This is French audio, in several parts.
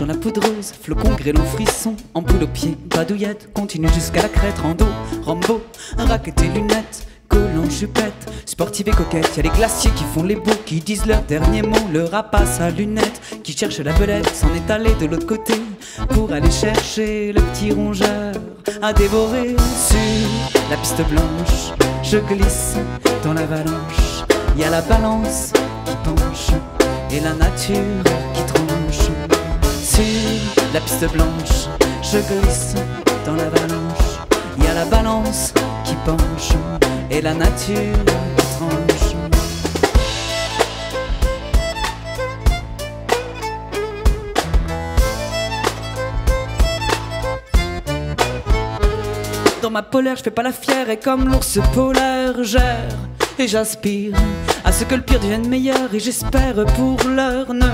dans la poudreuse, flocon, grêlon, frisson, ampoule aux pieds, badouillette, continue jusqu'à la crête, rando, Rambo, raquette et lunettes, collant, chupette, sportive et coquette, y les glaciers qui font les beaux, qui disent leur dernier mot, le rapace à lunettes, qui cherche la belette, s'en est allé de l'autre côté, pour aller chercher le petit rongeur à dévorer sur la piste blanche, je glisse dans l'avalanche, y a la balance qui penche, et la nature qui tranche. La piste blanche, je glisse dans l'avalanche. Il y a la balance qui penche et la nature tranche. Dans ma polaire, je fais pas la fière et comme l'ours polaire, gère et j'aspire à ce que le pire devienne meilleur et j'espère pour l'heure ne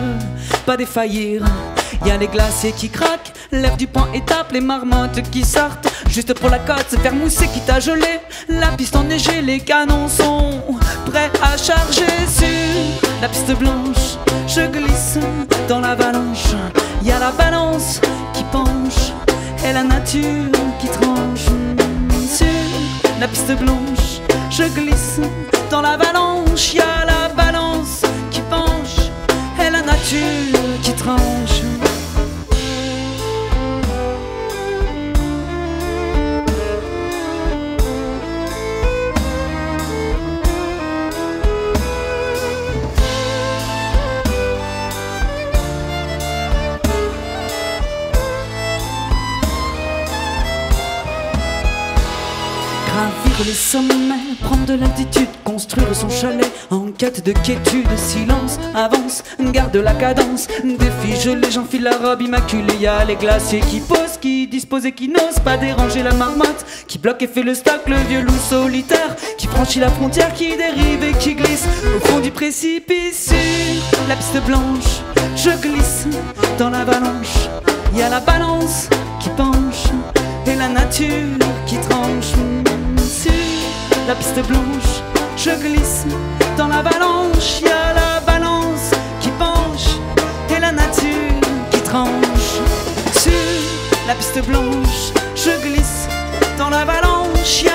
pas défaillir. Y a les glaciers qui craquent, lèvent du point et tapent les marmottes qui sortent juste pour la côte, se faire mousser quitte à geler. La piste enneigée, les canons sont prêts à charger sur la piste blanche. Je glisse dans l'avalanche, y a la balance qui penche et la nature qui tranche sur la piste blanche. Je glisse dans l'avalanche, y a la balance qui penche et la nature qui tranche. Gravir les sommets, prendre de l'altitude, construire son chalet en quête de quiétude, silence, avance, garde la cadence, défi gelé, j'enfile la robe immaculée, y a les glaciers qui posent, qui disposent et qui n'osent pas déranger la marmotte, qui bloque et fait le stock, le vieux loup solitaire, qui franchit la frontière, qui dérive et qui glisse au fond du précipice. Sur la piste blanche, je glisse dans l'avalanche, y a la balance qui penche et la nature la piste blanche. Je glisse dans l'avalanche, y a la balance qui penche et la nature qui tranche. Sur la piste blanche, je glisse dans l'avalanche, y